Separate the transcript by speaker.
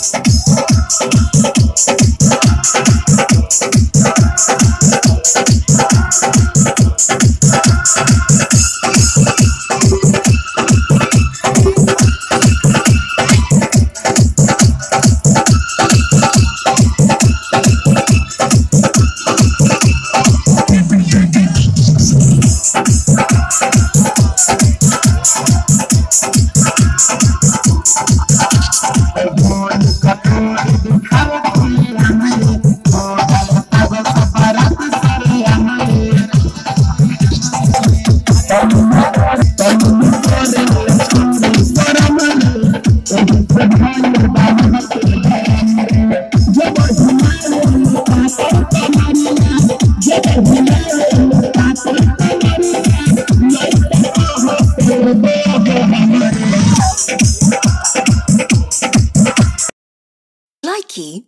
Speaker 1: Thank Likey